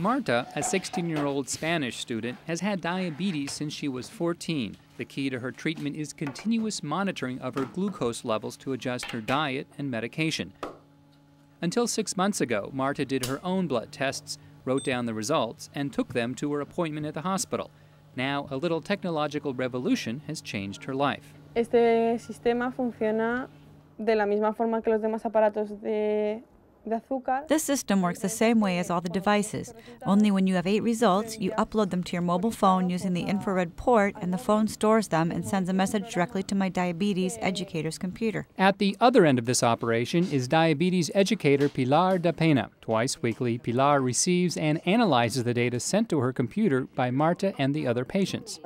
Marta, a 16 year old Spanish student, has had diabetes since she was 14. The key to her treatment is continuous monitoring of her glucose levels to adjust her diet and medication. Until six months ago, Marta did her own blood tests, wrote down the results, and took them to her appointment at the hospital. Now, a little technological revolution has changed her life. Este sistema funciona de la misma forma que los demás aparatos de this system works the same way as all the devices, only when you have eight results, you upload them to your mobile phone using the infrared port, and the phone stores them and sends a message directly to my diabetes educator's computer. At the other end of this operation is diabetes educator Pilar da Pena. Twice weekly, Pilar receives and analyzes the data sent to her computer by Marta and the other patients.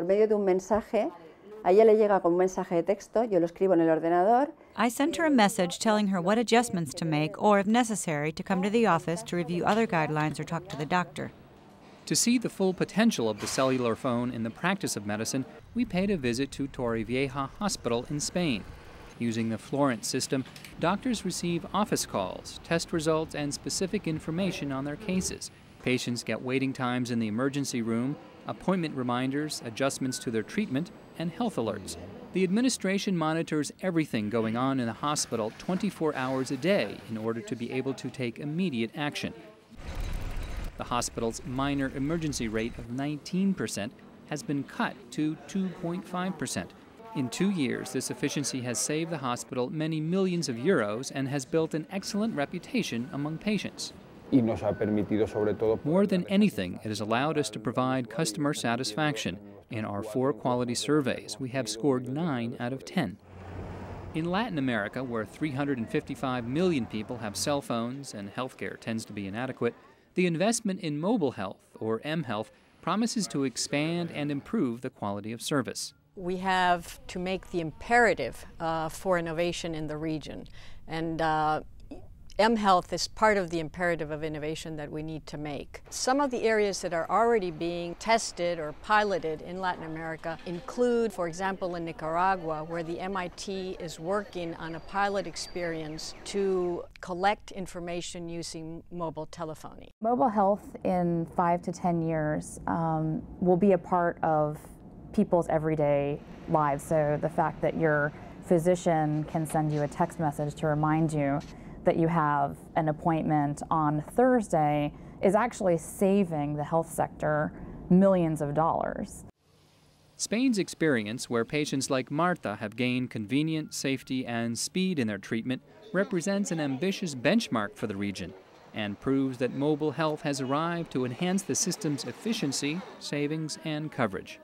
Por medio de un mensaje, a ella le llega con mensaje de texto, yo lo escribo en el ordenador. I sent her a message telling her what adjustments to make or, if necessary, to come to the office to review other guidelines or talk to the doctor. To see the full potential of the cellular phone in the practice of medicine, we paid a visit to Torrevieja Hospital in Spain. Using the Florence system, doctors receive office calls, test results, and specific information on their cases. Patients get waiting times in the emergency room appointment reminders, adjustments to their treatment, and health alerts. The administration monitors everything going on in the hospital 24 hours a day in order to be able to take immediate action. The hospital's minor emergency rate of 19% has been cut to 2.5%. In two years, this efficiency has saved the hospital many millions of euros and has built an excellent reputation among patients. More than anything, it has allowed us to provide customer satisfaction. In our four quality surveys, we have scored 9 out of 10. In Latin America, where 355 million people have cell phones and healthcare tends to be inadequate, the investment in mobile health, or mHealth, promises to expand and improve the quality of service. We have to make the imperative uh, for innovation in the region. And uh, mHealth is part of the imperative of innovation that we need to make. Some of the areas that are already being tested or piloted in Latin America include, for example, in Nicaragua, where the MIT is working on a pilot experience to collect information using mobile telephony. Mobile health in five to 10 years um, will be a part of people's everyday lives. So the fact that your physician can send you a text message to remind you that you have an appointment on Thursday is actually saving the health sector millions of dollars. Spain's experience, where patients like Marta have gained convenience, safety, and speed in their treatment, represents an ambitious benchmark for the region and proves that mobile health has arrived to enhance the system's efficiency, savings, and coverage.